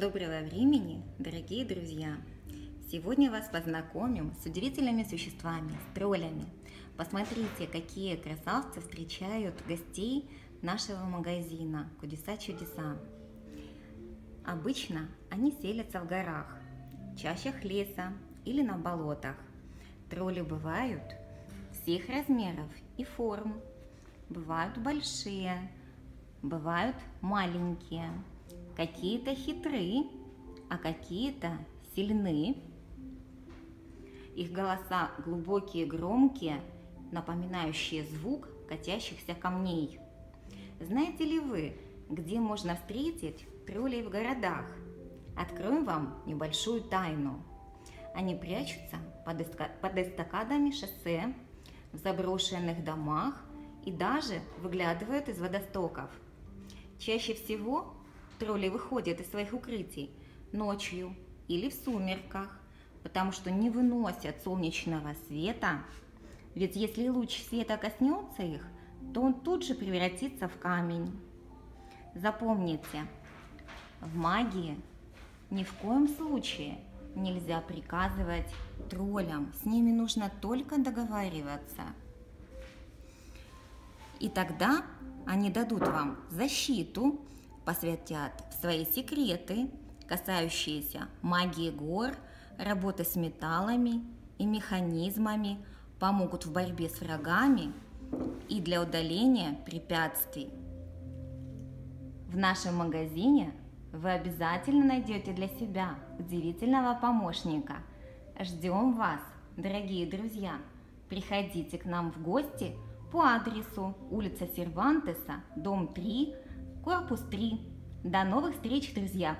Доброго времени, дорогие друзья! Сегодня вас познакомим с удивительными существами, с троллями. Посмотрите, какие красавцы встречают гостей нашего магазина «Кудеса чудеса». Обычно они селятся в горах, чащах леса или на болотах. Тролли бывают всех размеров и форм. Бывают большие, бывают маленькие – Какие-то хитры, а какие-то сильны. Их голоса глубокие, громкие, напоминающие звук катящихся камней. Знаете ли вы, где можно встретить троллей в городах? Откроем вам небольшую тайну. Они прячутся под, эска... под эстакадами шоссе, в заброшенных домах и даже выглядывают из водостоков. Чаще всего Тролли выходят из своих укрытий ночью или в сумерках, потому что не выносят солнечного света. Ведь если луч света коснется их, то он тут же превратится в камень. Запомните, в магии ни в коем случае нельзя приказывать троллям, с ними нужно только договариваться. И тогда они дадут вам защиту, посвятят свои секреты, касающиеся магии гор, работы с металлами и механизмами, помогут в борьбе с врагами и для удаления препятствий. В нашем магазине вы обязательно найдете для себя удивительного помощника. Ждем вас, дорогие друзья! Приходите к нам в гости по адресу улица Сервантеса, дом 3, корпус 3. До новых встреч, друзья!